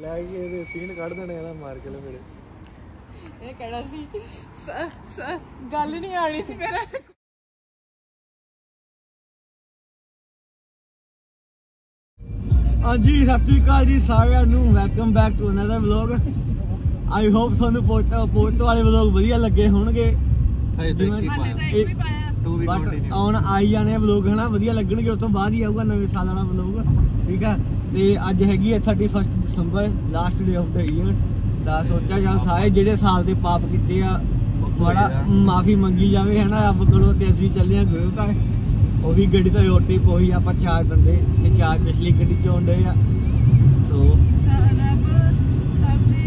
ਲੈ ਕੇ ਇਹਦੇ ਸੀਨ ਕੱਢ ਦੇਣੇ ਇਹਦਾ ਮਾਰ ਕੇ ਲੈ ਮੇਰੇ ਇਹ ਕਹਿਣਾ ਸੀ? ਸਰ ਸਰ ਗੱਲ ਨਹੀਂ ਆਣੀ ਸੀ ਮੇਰਾ। ਹਾਂਜੀ ਸਤਿ ਸ਼੍ਰੀ ਅਕਾਲ ਜੀ ਸਾਰਿਆਂ ਨੂੰ। Welcome back to another vlog I hope ਤੁਹਾਨੂੰ ਪੋਰਟ ਪੋਰਟ ਵਾਲੇ ਵਲੌਗ ਵਧੀਆ ਲੱਗੇ ਹੋਣਗੇ। ਹਜੇ ਤਾਂ ਪਾਇਆ। ਇੱਕ ਵੀ ਪਾਇਆ। ਟੂ ਵੀ ਬਟ ਕੰਟੀਨਿਊ ਆਉਣ ਆਈ ਜਾਣੇ ਵਲੌਗ ਹਨਾ? ਵਧੀਆ ਲੱਗਣਗੇ ਉਸ ਤੋਂ ਬਾਅਦ ਹੀ ਆਊਗਾ ਨਵੇਂ ਸਾਲ ਵਾਲਾ ਵਲੌਗ ਠੀਕ ਆ? ਤੇ ਅੱਜ ਹੈਗੀ ਹੈ 31 ਦਸੰਬਰ last day of the year ਤਾਂ ਸੋਚਿਆ ਜਾਂ ਸਾਰੇ ਜਿਹੜੇ ਸਾਲ ਦੇ ਪਾਪ ਕੀਤੇ ਆ ਬੜਾ ਮਾਫੀ ਮੰਗੀ ਜਾਵੇ ਹਨਾ ਰੱਬ ਕੋਲੋਂ ਤੇ ਅਸੀਂ ਚੱਲੇ ਆ ਗੁਰੂ ਘਰ। ਉਹ ਵੀ ਗੱਡੀ ਤਾਂ ਰੋਟੀ ਪੋਈ ਆਪਾਂ ਚਾਰ ਬੰਦੇ ਤੇ ਚਾਰ ਪਿਛਲੀ ਗੱਡੀ ਚ ਆਉਂਦੇ ਆ। ਸੋ ਰੱਬ ਸਭ ਦੇ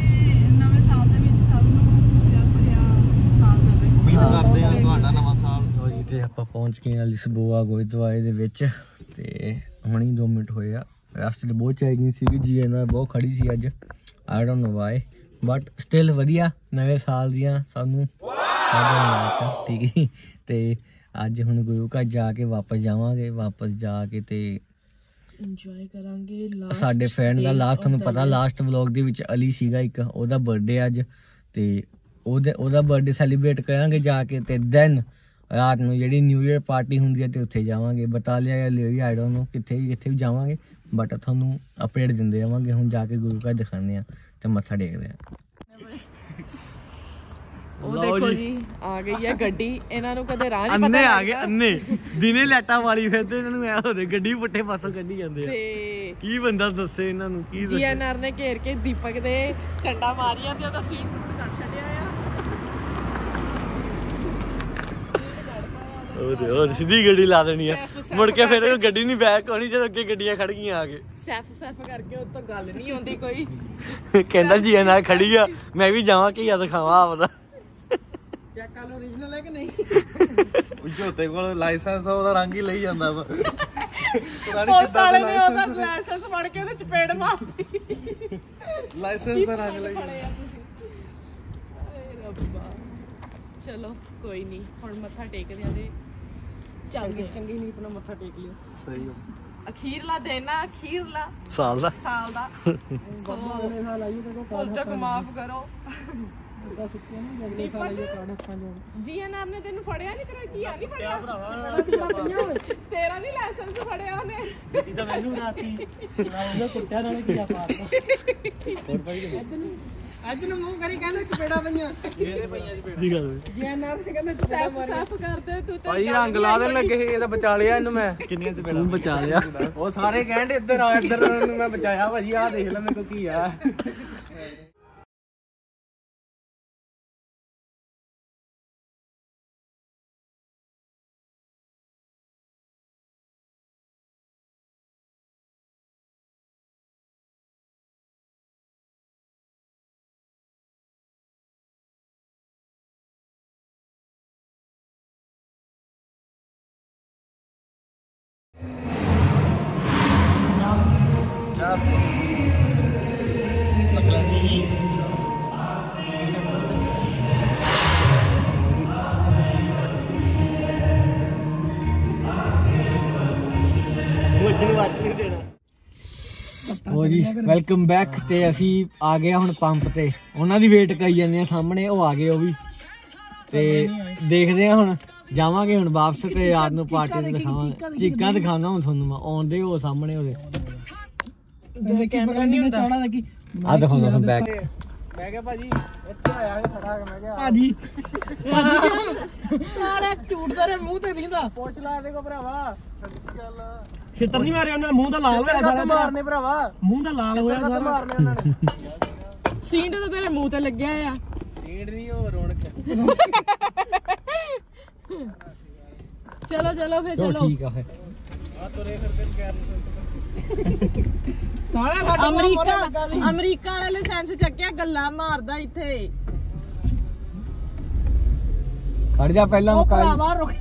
ਨਵੇਂ ਸਾਲ ਦੇ ਵਿੱਚ ਸਭ ਨੂੰ ਖੁਸ਼ੀਆਂ ਭਰਿਆ ਸਾਲ ਦੇਵੇ ਉਮੀਦ ਕਰਦੇ ਆ ਤੁਹਾਡਾ ਨਵਾਂ ਸਾਲ। ਲੋ ਜੀ ਤੇ ਆਪਾਂ ਪਹੁੰਚ ਗਏ ਆ ਲਿਸਬੋਆ ਗੁਰਦੁਆਰੇ ਦੇ ਵਿੱਚ ਤੇ ਹੁਣੀ 2 ਮਿੰਟ ਹੋਏ ਆ। ਰਸਤੇ ਬਹੁਤ ਚੈਕਿੰਗ ਸੀਗੀ ਜੀ ਇਹਨਾਂ ਬਹੁਤ ਖੜੀ ਸੀ ਅੱਜ। I don't know why but still ਵਧੀਆ ਨਵੇਂ ਸਾਲ ਦੀਆਂ ਸਾਨੂੰ ਠੀਕ ਹੈ। ਤੇ ਅੱਜ ਹੁਣ ਗੁਰੂ ਘਰ ਜਾ ਕੇ ਵਾਪਸ ਜਾਵਾਂਗੇ ਵਾਪਸ ਜਾ ਕੇ ਤੇ ਇੰਜੋਏ ਕਰਾਂਗੇ ਲਾਸਟ ਸਾਡੇ ਫਰੈਂਡ ਦਾ ਲਾਸਟ ਤੁਹਾਨੂੰ ਪਤਾ ਲਾਸਟ ਵਲੌਗ ਦੇ ਵਿੱਚ ਅਲੀ ਸੀਗਾ ਇੱਕ ਉਹਦਾ ਬਰਥਡੇ ਅੱਜ। ਤੇ ਉਹਦੇ ਉਹਦਾ ਬਰਥਡੇ ਸੈਲੀਬ੍ਰੇਟ ਕਰਾਂਗੇ ਜਾ ਕੇ ਤੇ ਦੈਨ ਰਾਤ ਨੂੰ ਜਿਹੜੀ ਨਿਊ ਇਅਰ ਪਾਰਟੀ ਹੁੰਦੀ ਹੈ ਤੇ ਉੱਥੇ ਜਾਵਾਂਗੇ। ਬਤਾਲਿਆ ਜਾਂ ਲਿਓਈ ਆਈ ਡੋਨਟ ਨੋ ਕਿੱਥੇ ਕਿੱਥੇ ਵੀ ਜਾਵਾਂਗੇ। ਬਟ ਤੁਹਾਨੂੰ ਅਪਡੇਟ ਦਿੰਦੇ ਰਵਾਂਗੇ। ਹੁਣ ਜਾ ਕੇ ਗੁਰੂ ਘਰ ਦਿਖਾਉਂਦੇ ਆ ਤੇ ਮੱਥਾ ਟੇਕਦੇ ਆ ਉਹ ਦੇਖੋ ਜੀ। ਆ ਗਈ ਹੈ ਗੱਡੀ। ਇਹਨਾਂ ਨੂੰ ਕਦੇ ਰਾਹ ਨਹੀਂ ਅੰਨੇ ਪਤਾ ਆ ਗਏ ਅੰਨੇ। ਦਿਨੇ ਲੈਟਾਂ ਵਾਲੀ ਫਿਰਦੇ ਇਹਨਾਂ ਨੂੰ ਐ ਹੋਦੇ ਗੱਡੀ ਪੁੱਠੇ ਪਾਸੋਂ ਕੱਢੀ ਜਾਂਦੇ ਆ। ਤੇ ਕੀ ਬੰਦਾ ਦੱਸੇ ਇਹਨਾਂ ਨੂੰ ਕੀ ਦੱਸੇ? ਜੀਐਨਆਰ ਨੇ ਘੇਰ ਕੇ ਦੀਪਕ ਦੇ ਝੰਡਾ ਮਾਰੀਆਂ ਤੇ ਉਹਦਾ ਸੀਟ ਸੂਟ ਕੱਟ ਛੱਡਿਆ ਆ ਉਹਦੇ ਹੋਰ ਸਿੱਧੀ ਗੱਡੀ ਲਾ ਦੇਣੀ ਆ। ਮੁੜ ਕੇ ਫਿਰ। ਉਹ ਗੱਡੀ ਨਹੀਂ ਬੈਕ ਹੋਣੀ ਜਦੋਂ ਅੱਗੇ ਗੱਡੀਆਂ ਖੜ ਗਈਆਂ ਆ ਕੇ। ਸੈਫ ਸੈਫ ਕਰਕੇ ਉਹ ਤੋਂ ਗੱਲ ਨਹੀਂ ਆਉਂਦੀ ਕੋਈ। ਕਹਿੰਦਾ ਜੀ ਇਹ ਨਾਲ ਖੜੀ ਆ ਮੈਂ ਵੀ ਜਾਵਾਂ ਕਿ ਯਾਦ ਖਾਵਾਂ ਆਪਦਾ। ਚੈੱਕ ਕਰ ਲਓ origignal ਹੈ ਕਿ ਨਹੀਂ? ਜੋਤੇ ਕੋਲ ਲਾਇਸੈਂਸ ਉਹਦਾ ਰੰਗ ਹੀ ਲਈ ਜਾਂਦਾ ਵਾ। ਪਤਾ ਨਹੀਂ ਕਿੱਦਾਂ ਨੇ ਉਹਦਾ ਲਾਇਸੈਂਸ ਫੜ ਕੇ ਉਹਦੇ ਚਪੇੜ ਮਾਰਦੀ ਲਾਇਸੈਂਸ ਦਾ ਰੰਗ ਲਈ ਚਲੋ ਕੋਈ ਨਹੀਂ ਹੁਣ ਮੱਥਾ ਟੇਕਦੇ ਆਂ ਤੇ ਚੱਲਦੇ ਆਂ। ਚੰਗੀ ਨੀਤ ਨਾਲ ਮੱਥਾ ਟੇਕ ਲਿਓ। ਸਹੀ ਅਖੀਰਲਾ ਦਿਨ ਆ ਅਖੀਰਲਾ ਸਾਲ ਦਾ। ਸਾਲ ਦਾ। ਅਗਲੇ ਸਾਲ ਆਈਏ ਤੇ ਭੁੱਲ ਚੁੱਕ ਮਾਫ ਕਰੋ। ਜੋ ਜੀਐਨਆਰ ਨੇ ਤੈਨੂੰ ਫੜਿਆ ਨਹੀਂ ਤੇਰਾ? ਕੀ ਆ? ਨਹੀਂ ਫੜਿਆ? ਤੇਰਾ ਨਹੀਂ ਲਾਇਸੈਂਸ ਫੜਿਆ ਉਹਨੇ। ਦਿੱਤੀ ਤਾਂ ਮੈਨੂੰ ਰਾਤੀ ਉਹਦਾ ਕੁੱਟਿਆ ਨਾਲੇ ਕੀ ਪਾਤਾ ਅੱਜ ਨੂੰ ਮੂੰਹ ਕਰੀ ਕਹਿੰਦੇ ਚਪੇੜਾ ਪਈਆਂ। ਦੀ ਗੱਲ ਜੀਐਨਆਰ ਨੇ ਕਹਿੰਦੇ ਸੈਫ ਸੈਫ ਕਰਦੇ ਤੂੰ ਤਾਂ ਭਾਈ ਰੰਗ ਲਾ ਦੇਣ ਲੱਗੇ ਸੀ ਇਹਦਾ ਬਚਾ ਲਿਆ ਇਹਨੂੰ ਮੈਂ। ਕਿੰਨੀਆਂ ਚ ਤੂੰ ਬਚਾ ਲਿਆ। ਉਹ ਸਾਰੇ ਕਹਿੰਦੇ ਇੱਧਰ ਆ ਇੱਧਰ ਨੂੰ ਮੈਂ ਬਚਾਇਆ ਭਾਜੀ ਆਹ ਦੇਖ ਲੈ ਮੇਰੇ ਕੋ ਕੀ ਆ। ਵੈਲਕਮ ਬੈਕ ਤੇ ਅਸੀਂ ਆ ਗਏ ਹਾਂ ਹੁਣ ਪੰਪ ਤੇ। ਉਹਨਾਂ ਦੀ ਵੇਟ ਕਰੀ ਜਾਂਦੇ ਆ ਸਾਹਮਣੇ ਉਹ ਆ ਗਏ ਉਹ ਵੀ। ਤੇ ਦੇਖਦੇ ਆ ਹੁਣ ਜਾਵਾਂਗੇ ਹੁਣ ਵਾਪਸ ਤੇ ਰਾਤ ਨੂੰ ਪਾਰਟੀ ਤੇ ਦਿਖਾਵਾਂਗੇ ਚੀਕਾਂ ਦਿਖਾਉਂਦਾ ਹੁਣ ਤੁਹਾਨੂੰ ਮੈਂ ਆਉਂਦੇ ਉਹ ਸਾਹਮਣੇ ਉਹਦੇ। ਕੈਮਰਾ ਨਹੀਂ ਹੁੰਦਾ। ਚੌੜਾ ਲੱਗੀ ਆ ਦਿਖਾਉਂਦਾ ਤੁਹਾਨੂੰ ਬੈਕ ਮੈਂ ਕਿਹਾ ਭਾਜੀ ਇੱਥੇ ਆਇਆ ਖੜਾ ਮੈਂ ਕਿਹਾ ਭਾਜੀ। ਸਾਰਾ ਝੂਠ ਤੇਰੇ ਮੂੰਹ ਤੇ ਦਿੰਦਾ ਪੁੱਛ ਲਾ ਕੋ ਭਰਾਵਾ ਸੱਚੀ ਗੱਲ। ਆ ਛਿੱਤਰ ਨਹੀਂ ਮਾਰੇ ਉਹਨਾਂ ਮੂੰਹ ਦਾ ਲਾਲ ਕੱਟ ਮਾਰਨੇ ਭਰਾਵਾ। ਮੂੰਹ ਦਾ ਲਾਲ ਹੋਇਆ ਕੱਟ ਮਾਰਨੇ ਉਹਨਾਂ ਨੇ। ਸੀਂਡ ਤਾਂ ਤੇਰੇ ਮੂੰਹ ਤੇ ਲੱਗਿਆ ਆ। ਸੀੜ ਨਹੀਂ ਉਹ ਰੌਣਕ। ਚਲੋ ਚਲੋ ਫੇਰ ਚਲੋ ਠੀਕ ਆ ਫਿਰ। ਆ ਤੁਰੇ ਫਿਰਦੇ ਨੂੰ ਕਹਿ ਸਾਲਾ ਸਾਡਾ ਅਮਰੀਕਾ ਅਮਰੀਕਾ ਵਾਲੇ ਲਾਇਸੈਂਸ ਚੱਕਿਆ ਗੱਲਾਂ ਮਾਰਦਾ ਇੱਥੇ। ਖੜ ਜਾ ਪਹਿਲਾਂ ਮੁਕਾ ਭਰਾਵਾ ਰੁਕ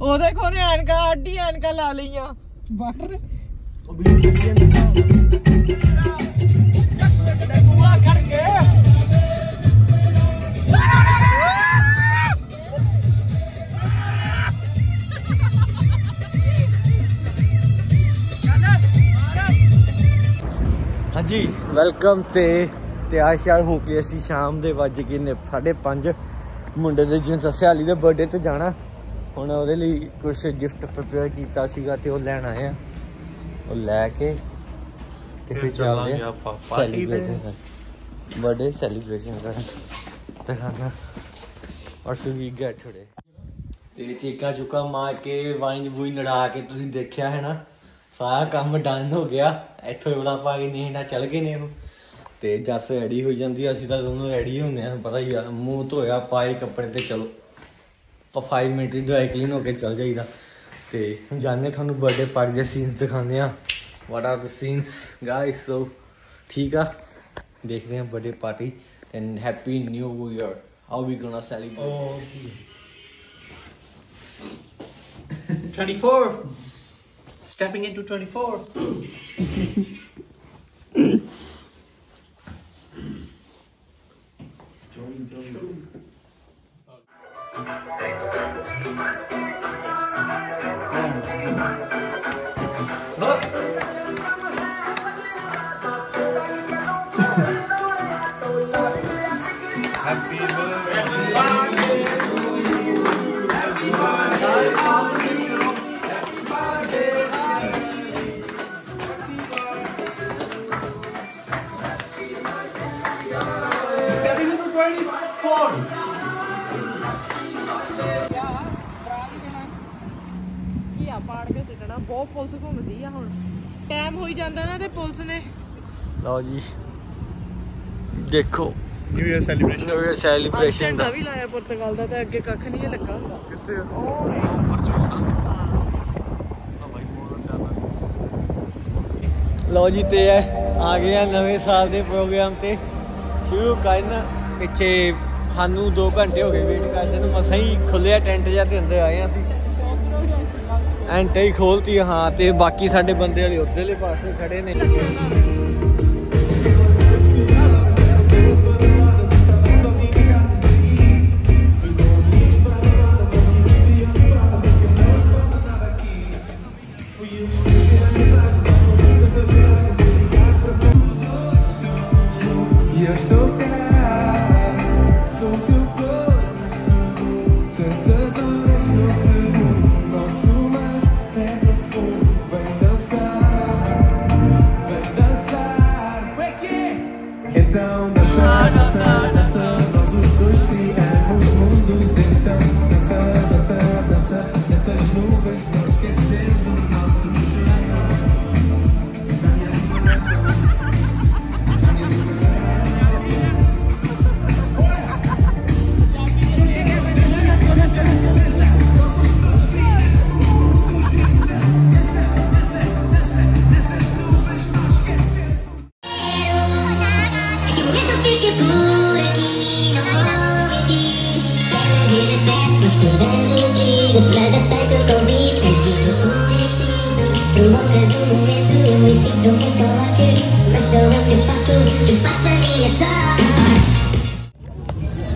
ਉਹਦੇ ਕੋਨੇ ਐਨਕਾ ਅੱਡੀ ਐਨਕਾ ਲਾ ਲਈਆਂ। ਬਾਹਰ। ਹਾਂਜੀ ਵੈਲਕਮ ਤੇ ਤਿਆਰ ਸ਼ਿਆਰ ਹੋ ਕੇ ਅਸੀਂ ਸ਼ਾਮ ਦੇ ਵੱਜ ਗਏ ਨੇ 5:30 ਮੁੰਡੇ ਦੇ ਜਿਵੇਂ ਦੱਸਿਆ ਅਲੀ ਦੇ ਬਰਥਡੇ ਤੇ ਜਾਣਾ। ਹੁਣ ਉਹਦੇ ਲਈ ਕੁਝ ਗਿਫਟ ਪ੍ਰਿਪੇਅਰ ਕੀਤਾ ਸੀਗਾ ਤੇ ਉਹ ਲੈਣ ਆਏ ਆ। ਉਹ ਲੈ ਕੇ ਤੇ ਫਿਰ ਫਿਰ ਚੱਲਦੇ ਚੱਲਾਂਗੇ ਆ ਤੇ। ਬਰਥਡੇ ਸੈਲੀਬ੍ਰੇਸ਼ਨ ਕਰਨ। ਦਿਖਾਣਾ। ਔਰ ਸ਼ੁਡ ਵੀ ਗੈਟ ਟੁਡੇ ਤੇ ਚੀਕਾ ਚੁੱਕਾ ਮਾਰ ਕੇ ਵਾਈਨ ਵੂਈ ਲੜਾ ਕੇ ਤੁਸੀਂ ਦੇਖਿਆ ਹੈ ਨਾ? ਸਾਰਾ ਕੰਮ ਡਨ ਹੋ ਗਿਆ। ਇੱਥੋਂ ਬੜਾ ਪਾ ਕੇ ਨਹੀਂ ਨਾ ਚੱਲ ਗਏ ਨੇ ਉਹ। ਤੇ ਜੱਸ ਰੈਡੀ ਹੋ ਜਾਂਦੀ ਅਸੀਂ ਤਾਂ ਦੋਨੋਂ ਰੈਡੀ ਹੁੰਦੇ ਆ ਪਤਾ ਹੀ ਆ ਮੂੰਹ ਧੋਇਆ ਪਾਏ ਕੱਪੜੇ ਤੇ ਚਲੋ। ਆਪਾਂ 5 ਮਿੰਟ ਦੀ ਡਰਾਈ ਕਲੀਨ ਹੋ ਕੇ ਚੱਲ ਜਾਈਦਾ। ਤੇ ਹੁਣ ਜਾਣੇ ਤੁਹਾਨੂੰ ਬਰਥਡੇ ਪਾਰਟੀ ਦੇ ਸੀਨਸ ਦਿਖਾਉਂਦੇ ਆ what are the scenes guys so ਠੀਕ ਆ? ਦੇਖਦੇ ਆ birthday party and happy new year how we gonna celebrate 24. Stepping into 24. ਆ ਪਾੜ ਕੇ ਸਿੱਟਣਾ ਬਹੁਤ ਪੁਲਿਸ ਘੁੰਮਦੀ ਆ ਹੁਣ। ਟਾਈਮ ਹੋਈ ਜਾਂਦਾ ਨਾ ਤੇ ਪੁਲਿਸ ਨੇ। ਲਓ ਜੀ। ਦੇਖੋ। New year celebration new year celebration ਦਾ। ਵੀ ਲਾਇਆ ਪੁਰਤਗਾਲ ਦਾ ਤੇ ਅੱਗੇ ਕੱਖ ਨਹੀਂ ਲੱਗਾ ਹੁੰਦਾ। ਕਿੱਥੇ ਆ? ਉਹ ਉੱਪਰ ਜਾਂਦਾ ਲਓ ਜੀ ਤੇ ਆ ਗਏ ਆ ਨਵੇਂ ਸਾਲ ਦੇ ਪ੍ਰੋਗਰਾਮ ਤੇ। ਸ਼ੁਰੂ ਕਰਨ ਪਿੱਛੇ ਸਾਨੂੰ 2 ਘੰਟੇ ਹੋ ਗਏ ਵੇਟ ਕਰਦੇ ਨੂੰ। ਮਸਾਂ ਹੀ ਖੁੱਲਿਆ ਟੈਂਟ ਜਾਂ ਦੇ ਅੰਦਰ ਆਏ ਆ ਅਸੀਂ। ਐਂਟੇ ਹੀ ਖੋਲਤੀ ਹਾਂ ਤੇ ਬਾਕੀ ਸਾਡੇ ਬੰਦੇ ਵਾਲੇ ਉਧਰਲੇ ਪਾਸੇ ਖੜੇ ਨੇ।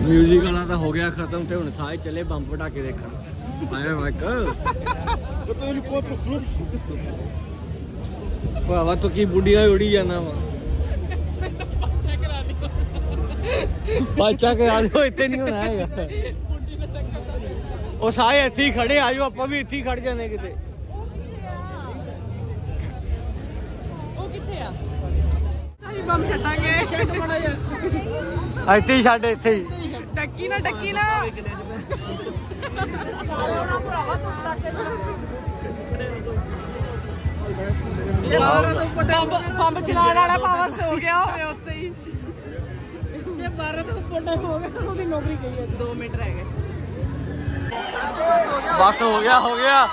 ਮਿਊਜ਼ਿਕ ਵਾਲਾ ਤਾਂ ਹੋ ਗਿਆ ਖਤਮ, ਤੇ ਹੁਣ ਸਾਰੇ ਚੱਲੇ ਬੰਬ ਪਟਾਕੇ ਦੇਖਣ। ਆਏ ਮਾਈਕ। ਭਰਾਵਾ, ਤੂੰ ਕੀ ਬੁੱਢੀਆਂ ਉੜੀ ਜਾਣਾ ਵਾ? ਬਾਚਾ ਕਰਾ ਦਿਓ, ਇੱਥੇ ਨਹੀਂ ਹੋਣਾ ਹੈਗਾ। ਉਹ ਸਾਰੇ ਇੱਥੇ ਹੀ ਖੜੇ, ਆਜੋ, ਆਪਾਂ ਵੀ ਇੱਥੇ ਹੀ ਖੜ ਜਾਣੇ ਕਿਤੇ। ਉਹ ਕਿੱਥੇ ਆ? ਬੰਮ ਛੱਡਾਂਗੇ। ਯਾਰ ਇੱਥੇ ਹੀ ਛੱਡ ਇੱਥੇ ਹੀ। ਟੱਕੀ ਨਾ ਟੱਕੀ ਨਾ। ਬੰਬ ਚਲਾਉਣ ਵਾਲਾ ਪਾਵਰ ਸੋ ਗਿਆ ਹੋਵੇ ਉੱਤੇ ਹੀ। ਜੇ ਬਾਰਾਂ ਤੋਂ ਉੱਪਰ ਹੋ ਗਿਆ ਉਹਦੀ ਨੌਕਰੀ ਗਈ ਹੈ। 2 ਮਿੰਟ ਰਹਿ ਗਏ। ਬਸ ਹੋ ਗਿਆ ਹੋ ਗਿਆ।